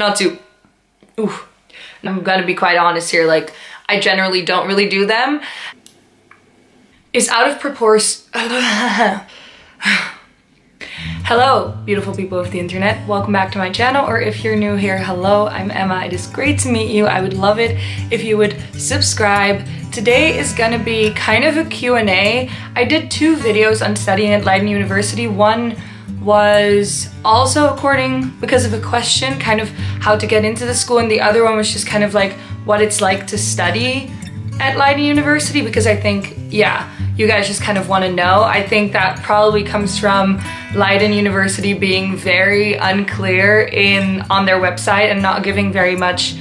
not to, ooh, I'm gonna be quite honest here, like I generally don't really do them, is out of proportion. Hello, beautiful people of the internet. Welcome back to my channel, or if you're new here, hello, I'm Emma. It is great to meet you. I would love it if you would subscribe. Today is gonna be kind of a Q&A. I did two videos on studying at Leiden University. One was also according because of a question, kind of how to get into the school, and the other one was just kind of like what it's like to study at Leiden University because I think, yeah, you guys just kind of want to know. I think that probably comes from Leiden University being very unclear in on their website and not giving very much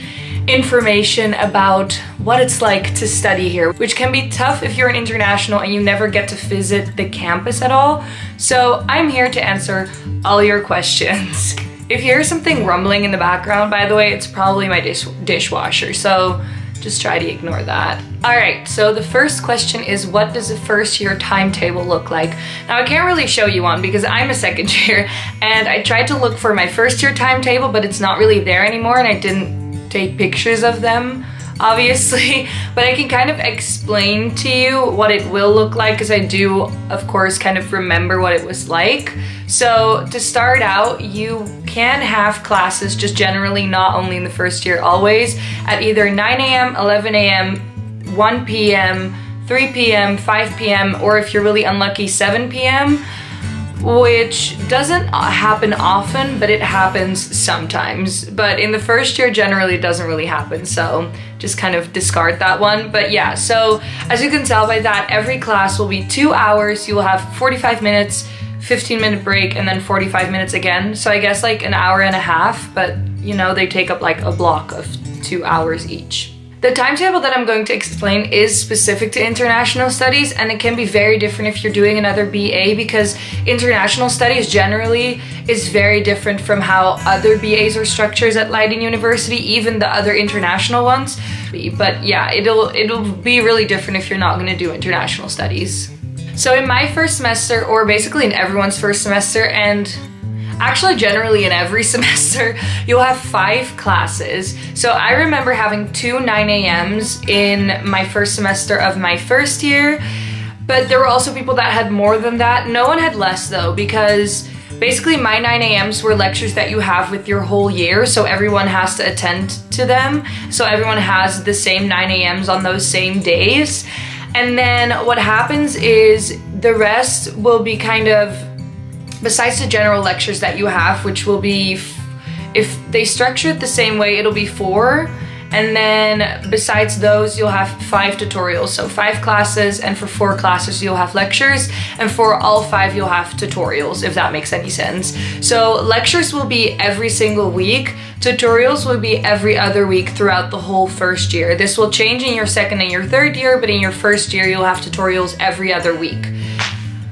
information about what it's like to study here, which can be tough if you're an international and you never get to visit the campus at all. So I'm here to answer all your questions. If you hear something rumbling in the background, by the way, it's probably my dish dishwasher. So just try to ignore that. All right, so the first question is what does a first year timetable look like? Now I can't really show you one because I'm a second year and I tried to look for my first year timetable, but it's not really there anymore and I didn't take pictures of them obviously, but I can kind of explain to you what it will look like because I do, of course, kind of remember what it was like. So to start out, you can have classes just generally, not only in the first year, always, at either 9 a.m., 11 a.m., 1 p.m., 3 p.m., 5 p.m., or if you're really unlucky, 7 p.m which doesn't happen often, but it happens sometimes. But in the first year, generally it doesn't really happen, so just kind of discard that one. But yeah, so as you can tell by that, every class will be two hours. You will have 45 minutes, 15 minute break, and then 45 minutes again. So I guess like an hour and a half, but you know, they take up like a block of two hours each. The timetable that I'm going to explain is specific to international studies and it can be very different if you're doing another BA because international studies generally is very different from how other BAs are structured at Leiden University, even the other international ones. But yeah, it'll it'll be really different if you're not going to do international studies. So in my first semester, or basically in everyone's first semester, and Actually, generally in every semester, you'll have five classes. So I remember having two 9 a.m.s in my first semester of my first year, but there were also people that had more than that. No one had less though, because basically my 9 a.m.s were lectures that you have with your whole year, so everyone has to attend to them. So everyone has the same 9 a.m.s on those same days. And then what happens is the rest will be kind of besides the general lectures that you have, which will be, if they structure it the same way, it'll be four. And then besides those, you'll have five tutorials. So five classes and for four classes, you'll have lectures. And for all five, you'll have tutorials, if that makes any sense. So lectures will be every single week. Tutorials will be every other week throughout the whole first year. This will change in your second and your third year, but in your first year, you'll have tutorials every other week.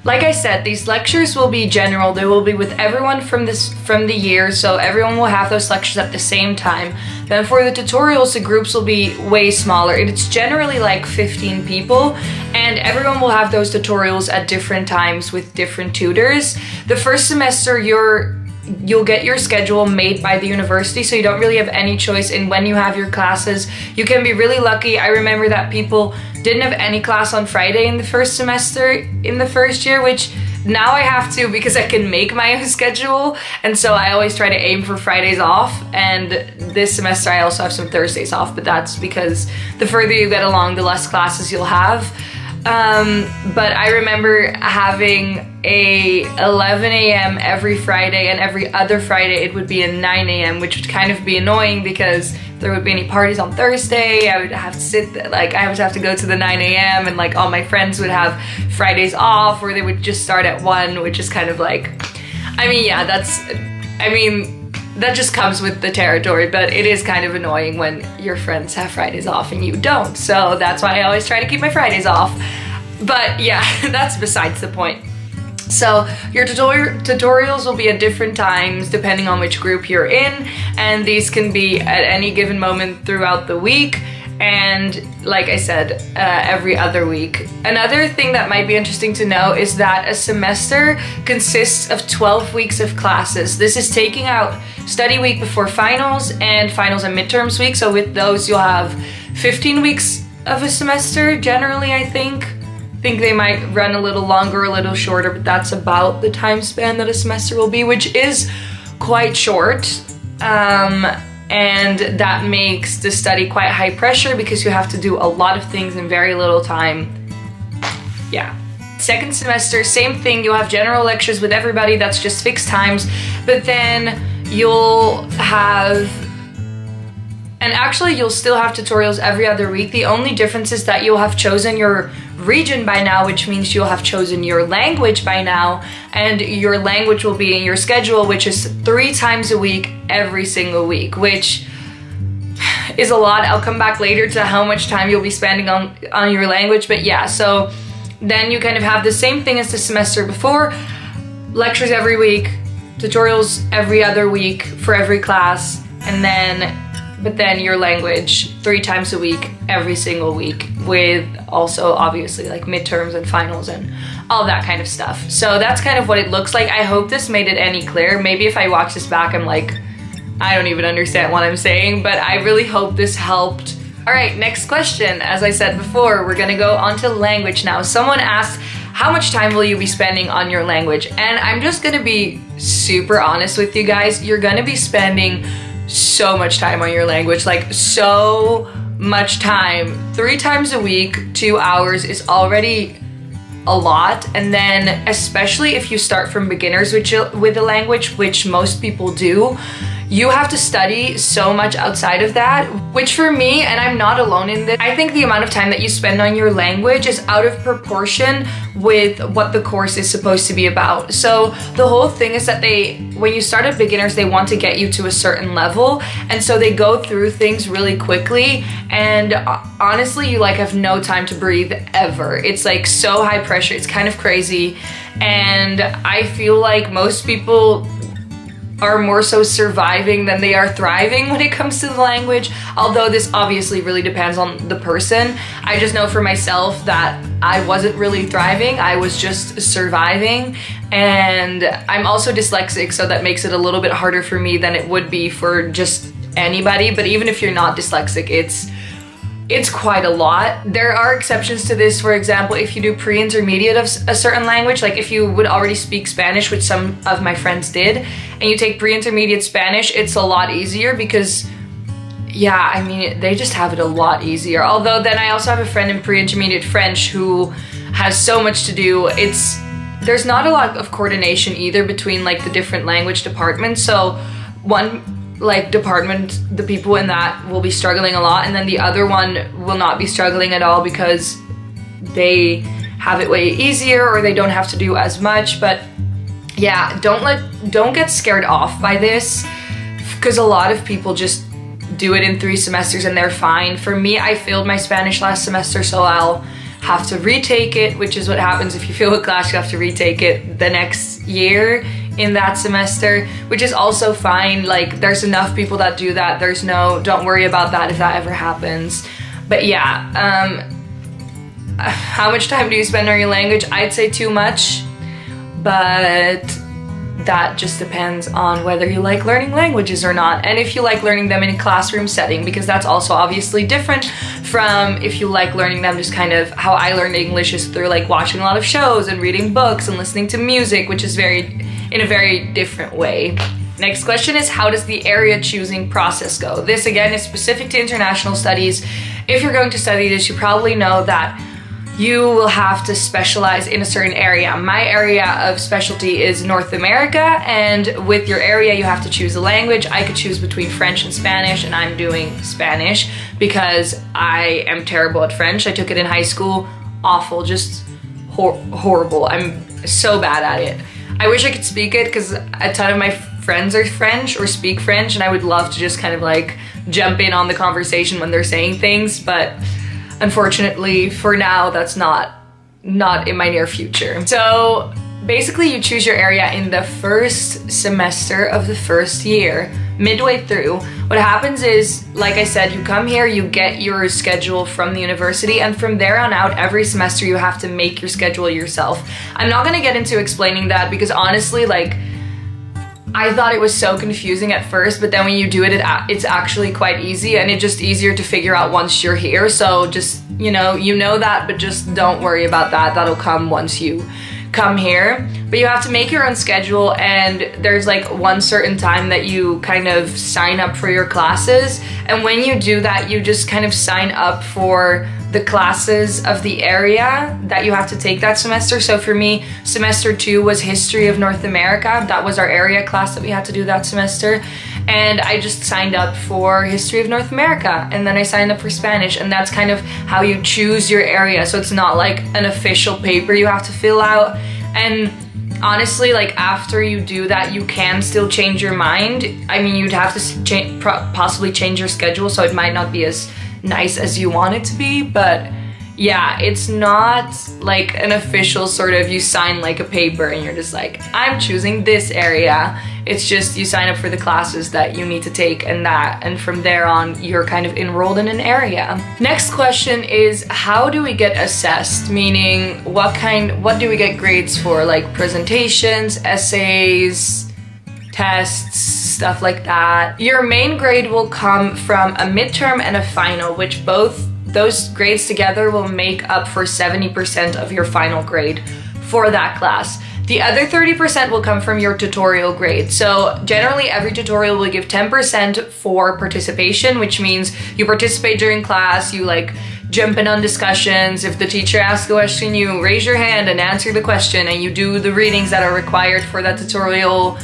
Like I said, these lectures will be general. They will be with everyone from this from the year, so everyone will have those lectures at the same time. Then for the tutorials, the groups will be way smaller. It's generally like 15 people, and everyone will have those tutorials at different times with different tutors. The first semester, you're you'll get your schedule made by the university so you don't really have any choice in when you have your classes. You can be really lucky. I remember that people didn't have any class on Friday in the first semester in the first year, which now I have to because I can make my own schedule. And so I always try to aim for Fridays off. And this semester I also have some Thursdays off, but that's because the further you get along, the less classes you'll have. Um, but I remember having a 11 a.m. every Friday and every other Friday it would be a 9 a.m. which would kind of be annoying because there would be any parties on Thursday I would have to sit like I would have to go to the 9 a.m. and like all my friends would have Fridays off or they would just start at 1 which is kind of like I mean yeah that's I mean that just comes with the territory, but it is kind of annoying when your friends have Fridays off and you don't. So that's why I always try to keep my Fridays off. But yeah, that's besides the point. So your tutor tutorials will be at different times depending on which group you're in and these can be at any given moment throughout the week and like I said, uh, every other week. Another thing that might be interesting to know is that a semester consists of 12 weeks of classes. This is taking out study week before finals and finals and midterms week. So with those, you'll have 15 weeks of a semester generally, I think. Think they might run a little longer, a little shorter, but that's about the time span that a semester will be, which is quite short. Um, and that makes the study quite high pressure because you have to do a lot of things in very little time. Yeah. Second semester, same thing, you'll have general lectures with everybody, that's just fixed times, but then you'll have and actually you'll still have tutorials every other week. The only difference is that you'll have chosen your region by now, which means you'll have chosen your language by now, and your language will be in your schedule, which is three times a week, every single week, which is a lot. I'll come back later to how much time you'll be spending on, on your language, but yeah, so then you kind of have the same thing as the semester before, lectures every week, tutorials every other week for every class, and then but then your language three times a week, every single week, with also obviously like midterms and finals and all that kind of stuff. So that's kind of what it looks like. I hope this made it any clearer. Maybe if I watch this back, I'm like, I don't even understand what I'm saying, but I really hope this helped. All right, next question. As I said before, we're gonna go on to language now. Someone asked, how much time will you be spending on your language? And I'm just gonna be super honest with you guys. You're gonna be spending so much time on your language, like so much time. Three times a week, two hours is already a lot. And then especially if you start from beginners with, with a language, which most people do, you have to study so much outside of that, which for me, and I'm not alone in this, I think the amount of time that you spend on your language is out of proportion with what the course is supposed to be about. So the whole thing is that they, when you start at beginners, they want to get you to a certain level. And so they go through things really quickly. And uh, honestly, you like have no time to breathe ever. It's like so high pressure. It's kind of crazy. And I feel like most people are more so surviving than they are thriving when it comes to the language. Although this obviously really depends on the person. I just know for myself that I wasn't really thriving, I was just surviving. And I'm also dyslexic, so that makes it a little bit harder for me than it would be for just anybody. But even if you're not dyslexic, it's it's quite a lot. There are exceptions to this. For example, if you do pre-intermediate of a certain language, like if you would already speak Spanish, which some of my friends did, and you take pre-intermediate Spanish, it's a lot easier because yeah, I mean, they just have it a lot easier. Although then I also have a friend in pre-intermediate French who has so much to do. It's there's not a lot of coordination either between like the different language departments. So one like department, the people in that will be struggling a lot, and then the other one will not be struggling at all because they have it way easier or they don't have to do as much. But yeah, don't let don't get scared off by this because a lot of people just do it in three semesters and they're fine. For me, I failed my Spanish last semester, so I'll have to retake it, which is what happens if you fail a class, you have to retake it the next year in that semester, which is also fine. Like there's enough people that do that. There's no, don't worry about that if that ever happens. But yeah, um, how much time do you spend on your language? I'd say too much, but that just depends on whether you like learning languages or not and if you like learning them in a classroom setting because that's also obviously different from if you like learning them just kind of how I learned English is through like watching a lot of shows and reading books and listening to music which is very in a very different way. Next question is how does the area choosing process go? This again is specific to international studies. If you're going to study this, you probably know that you will have to specialize in a certain area. My area of specialty is North America, and with your area, you have to choose a language. I could choose between French and Spanish, and I'm doing Spanish because I am terrible at French. I took it in high school, awful, just hor horrible. I'm so bad at it. I wish I could speak it because a ton of my friends are French or speak French, and I would love to just kind of like jump in on the conversation when they're saying things, but unfortunately for now that's not not in my near future. So basically you choose your area in the first semester of the first year midway through what happens is like i said you come here you get your schedule from the university and from there on out every semester you have to make your schedule yourself i'm not to get into explaining that because honestly like I thought it was so confusing at first, but then when you do it, it, it's actually quite easy and it's just easier to figure out once you're here. So just, you know, you know that, but just don't worry about that. That'll come once you come here. But you have to make your own schedule and there's like one certain time that you kind of sign up for your classes. And when you do that, you just kind of sign up for the classes of the area that you have to take that semester. So for me, semester two was History of North America. That was our area class that we had to do that semester. And I just signed up for History of North America. And then I signed up for Spanish. And that's kind of how you choose your area. So it's not like an official paper you have to fill out. And honestly like after you do that you can still change your mind i mean you'd have to possibly change your schedule so it might not be as nice as you want it to be, but yeah, it's not like an official sort of you sign like a paper and you're just like, I'm choosing this area. It's just you sign up for the classes that you need to take and that, and from there on, you're kind of enrolled in an area. Next question is how do we get assessed? Meaning, what kind, what do we get grades for? Like presentations, essays, tests, stuff like that. Your main grade will come from a midterm and a final, which both those grades together will make up for 70% of your final grade for that class. The other 30% will come from your tutorial grade. So generally every tutorial will give 10% for participation, which means you participate during class, you like jump in on discussions. If the teacher asks a question, you raise your hand and answer the question and you do the readings that are required for that tutorial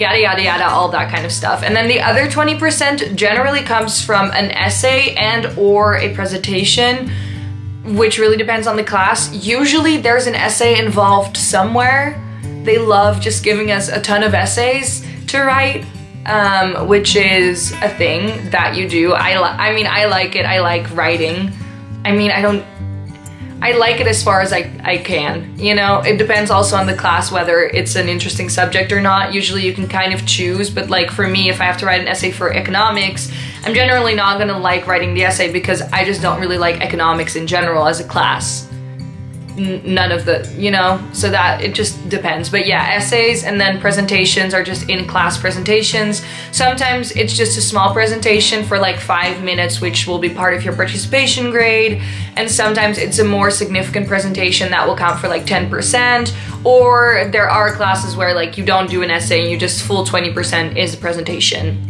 yada yada yada, all that kind of stuff. And then the other 20% generally comes from an essay and or a presentation which really depends on the class. Usually there's an essay involved somewhere. They love just giving us a ton of essays to write, um, which is a thing that you do. I, I mean, I like it. I like writing. I mean, I don't I like it as far as I, I can. You know, it depends also on the class whether it's an interesting subject or not. Usually you can kind of choose, but like for me, if I have to write an essay for economics, I'm generally not gonna like writing the essay because I just don't really like economics in general as a class none of the, you know, so that it just depends. But yeah, essays and then presentations are just in-class presentations. Sometimes it's just a small presentation for like five minutes, which will be part of your participation grade. And sometimes it's a more significant presentation that will count for like 10%. Or there are classes where like you don't do an essay and you just full 20% is a presentation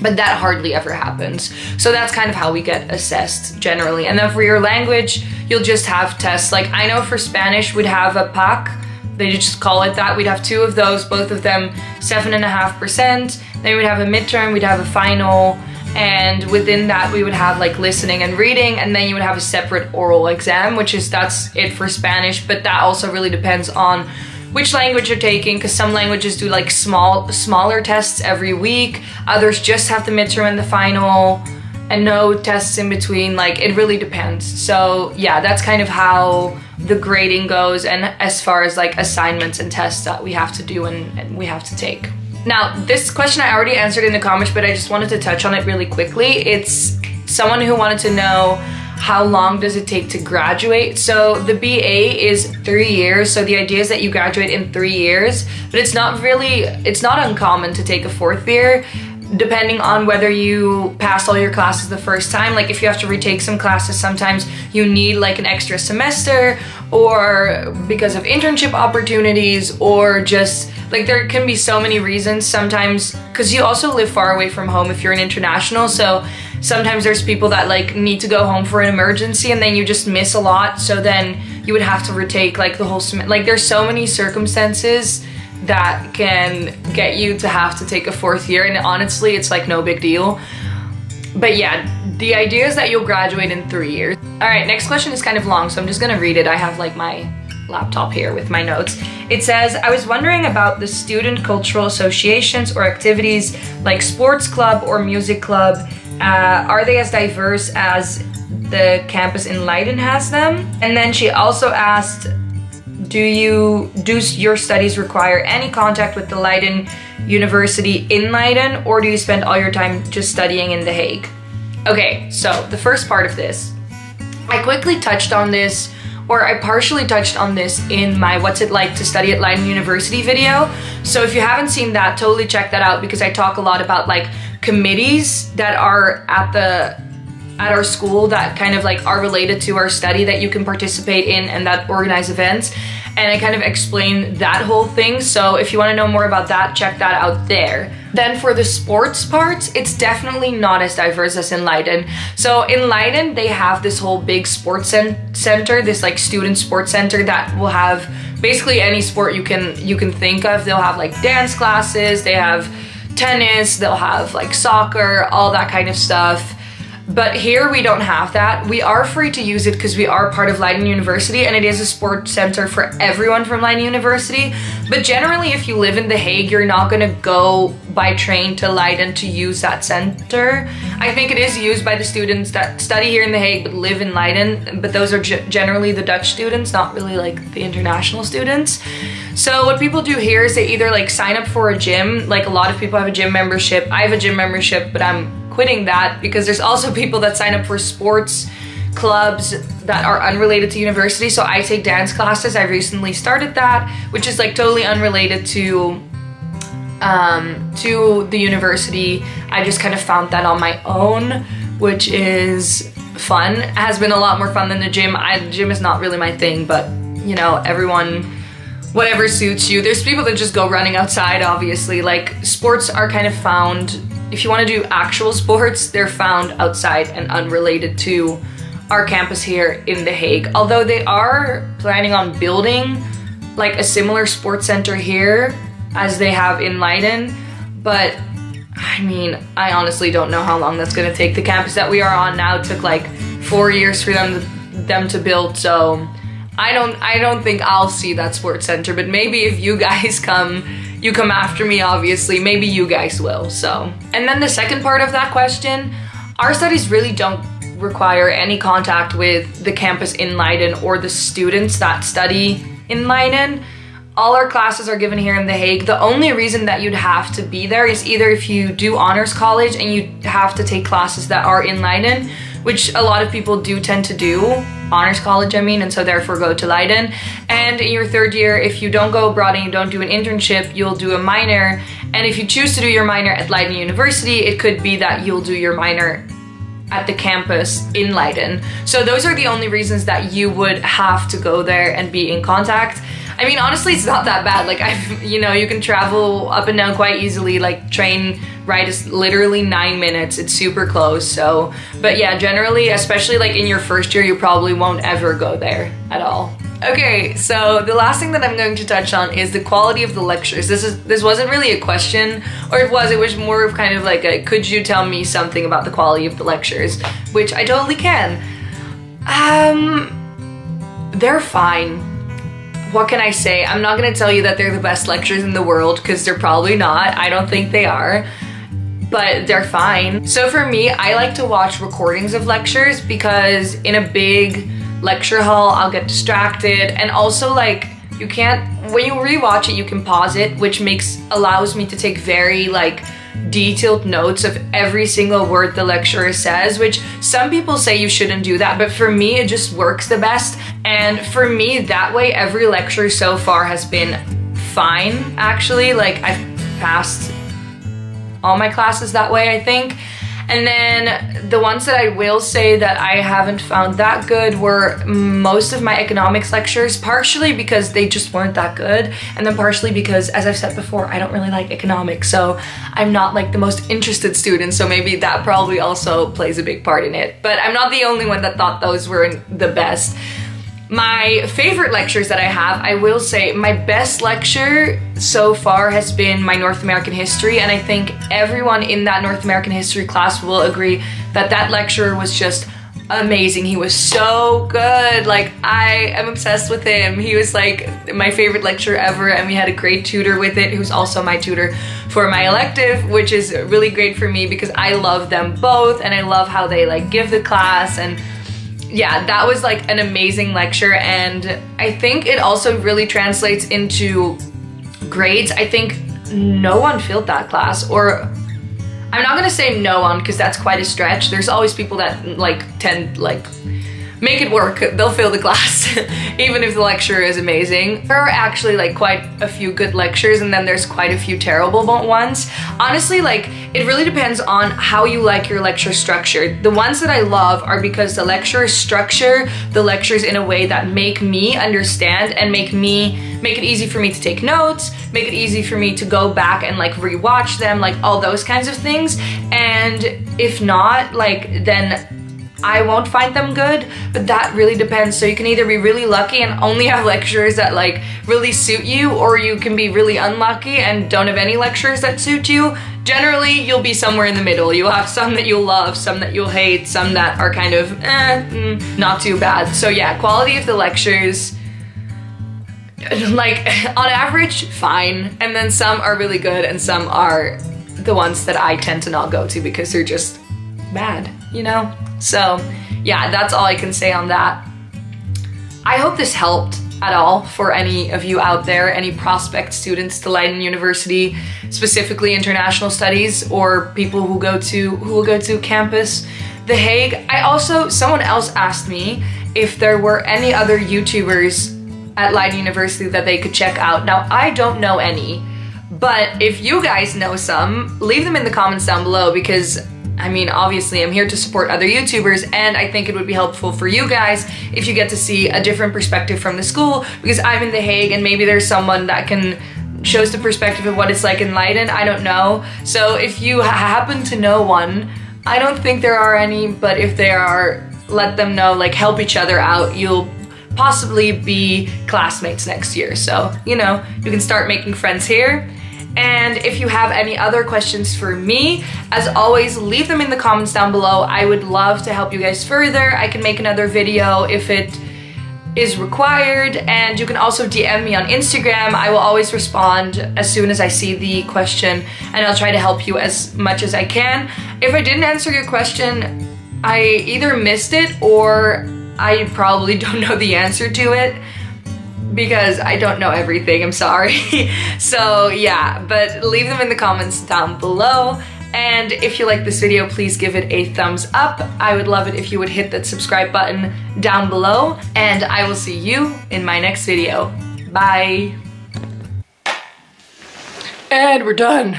but that hardly ever happens. So that's kind of how we get assessed generally. And then for your language, you'll just have tests. Like I know for Spanish, we'd have a PAC, they just call it that. We'd have two of those, both of them seven and a half percent. Then we'd have a midterm, we'd have a final, and within that we would have like listening and reading, and then you would have a separate oral exam, which is that's it for Spanish, but that also really depends on which language you're taking because some languages do like small smaller tests every week. Others just have the midterm and the final and no tests in between. Like it really depends. So yeah that's kind of how the grading goes and as far as like assignments and tests that we have to do and, and we have to take. Now this question I already answered in the comments but I just wanted to touch on it really quickly. It's someone who wanted to know how long does it take to graduate? So the BA is three years. So the idea is that you graduate in three years, but it's not really, it's not uncommon to take a fourth year depending on whether you pass all your classes the first time. Like if you have to retake some classes, sometimes you need like an extra semester or because of internship opportunities or just like there can be so many reasons sometimes because you also live far away from home if you're an international. So sometimes there's people that like need to go home for an emergency and then you just miss a lot. So then you would have to retake like the whole semester. Like there's so many circumstances that can get you to have to take a fourth year and honestly it's like no big deal but yeah the idea is that you'll graduate in three years all right next question is kind of long so i'm just gonna read it i have like my laptop here with my notes it says i was wondering about the student cultural associations or activities like sports club or music club uh, are they as diverse as the campus in leiden has them and then she also asked do you do your studies require any contact with the Leiden University in Leiden or do you spend all your time just studying in The Hague? Okay, so the first part of this. I quickly touched on this or I partially touched on this in my what's it like to study at Leiden University video. So if you haven't seen that, totally check that out because I talk a lot about like committees that are at the at our school that kind of like are related to our study that you can participate in and that organize events and I kind of explain that whole thing so if you want to know more about that check that out there. Then for the sports parts, it's definitely not as diverse as in Leiden. So in Leiden, they have this whole big sports center, this like student sports center that will have basically any sport you can you can think of. They'll have like dance classes, they have tennis, they'll have like soccer, all that kind of stuff. But here we don't have that. We are free to use it because we are part of Leiden University and it is a sports center for everyone from Leiden University. But generally, if you live in The Hague, you're not gonna go by train to Leiden to use that center. I think it is used by the students that study here in The Hague but live in Leiden, but those are generally the Dutch students, not really like the international students. So what people do here is they either like sign up for a gym, like a lot of people have a gym membership. I have a gym membership, but I'm quitting that because there's also people that sign up for sports clubs that are unrelated to university. So I take dance classes. I recently started that, which is like totally unrelated to um, to the university. I just kind of found that on my own, which is fun. It has been a lot more fun than the gym. I, the gym is not really my thing, but you know, everyone, whatever suits you. There's people that just go running outside, obviously. Like sports are kind of found if you want to do actual sports, they're found outside and unrelated to our campus here in The Hague. Although they are planning on building like a similar sports center here as they have in Leiden, but I mean, I honestly don't know how long that's gonna take. The campus that we are on now took like four years for them to, them to build, so I don't I don't think I'll see that sports center, but maybe if you guys come you come after me, obviously, maybe you guys will, so. And then the second part of that question, our studies really don't require any contact with the campus in Leiden or the students that study in Leiden. All our classes are given here in The Hague. The only reason that you'd have to be there is either if you do honors college and you have to take classes that are in Leiden, which a lot of people do tend to do, honors college I mean, and so therefore go to Leiden. And in your third year, if you don't go abroad and you don't do an internship, you'll do a minor. And if you choose to do your minor at Leiden University, it could be that you'll do your minor at the campus in Leiden. So those are the only reasons that you would have to go there and be in contact. I mean, honestly, it's not that bad. Like, I've, you know, you can travel up and down quite easily. Like, train ride is literally nine minutes. It's super close. So, but yeah, generally, especially like in your first year, you probably won't ever go there at all. Okay, so the last thing that I'm going to touch on is the quality of the lectures. This is this wasn't really a question, or it was, it was more of kind of like a could you tell me something about the quality of the lectures, which I totally can. Um they're fine what can I say? I'm not gonna tell you that they're the best lectures in the world because they're probably not. I don't think they are, but they're fine. So for me, I like to watch recordings of lectures because in a big lecture hall, I'll get distracted and also like you can't, when you rewatch it, you can pause it, which makes, allows me to take very like detailed notes of every single word the lecturer says, which some people say you shouldn't do that, but for me, it just works the best. And for me, that way, every lecture so far has been fine, actually. Like, I've passed all my classes that way, I think. And then the ones that I will say that I haven't found that good were most of my economics lectures, partially because they just weren't that good, and then partially because, as I've said before, I don't really like economics, so I'm not like the most interested student, so maybe that probably also plays a big part in it. But I'm not the only one that thought those were the best. My favorite lectures that I have, I will say my best lecture so far has been my North American history and I think everyone in that North American history class will agree that that lecturer was just amazing. He was so good. Like I am obsessed with him. He was like my favorite lecturer ever and we had a great tutor with it who's also my tutor for my elective, which is really great for me because I love them both and I love how they like give the class and yeah, that was like an amazing lecture and I think it also really translates into grades. I think no one failed that class or I'm not gonna say no one because that's quite a stretch. There's always people that like tend like make it work. They'll fill the class, even if the lecture is amazing. There are actually like quite a few good lectures and then there's quite a few terrible ones. Honestly, like it really depends on how you like your lecture structured. The ones that I love are because the lecturer structure the lectures in a way that make me understand and make me make it easy for me to take notes, make it easy for me to go back and like rewatch them, like all those kinds of things. And if not, like then I won't find them good, but that really depends. So you can either be really lucky and only have lectures that like really suit you, or you can be really unlucky and don't have any lectures that suit you. Generally, you'll be somewhere in the middle. You'll have some that you'll love, some that you'll hate, some that are kind of eh, mm, not too bad. So yeah, quality of the lectures, like on average, fine. And then some are really good and some are the ones that I tend to not go to because they're just bad, you know? So yeah, that's all I can say on that. I hope this helped at all for any of you out there, any prospect students to Leiden University, specifically international studies, or people who go to who will go to campus The Hague. I also someone else asked me if there were any other YouTubers at Leiden University that they could check out. Now I don't know any, but if you guys know some, leave them in the comments down below because I mean, obviously I'm here to support other YouTubers and I think it would be helpful for you guys if you get to see a different perspective from the school because I'm in The Hague and maybe there's someone that can shows the perspective of what it's like in Leiden, I don't know. So if you ha happen to know one, I don't think there are any, but if there are, let them know, like help each other out. You'll possibly be classmates next year. So, you know, you can start making friends here and if you have any other questions for me, as always, leave them in the comments down below. I would love to help you guys further. I can make another video if it is required and you can also DM me on Instagram. I will always respond as soon as I see the question and I'll try to help you as much as I can. If I didn't answer your question, I either missed it or I probably don't know the answer to it because I don't know everything, I'm sorry. so yeah, but leave them in the comments down below. And if you like this video, please give it a thumbs up. I would love it if you would hit that subscribe button down below. And I will see you in my next video. Bye. And we're done.